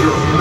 Sure.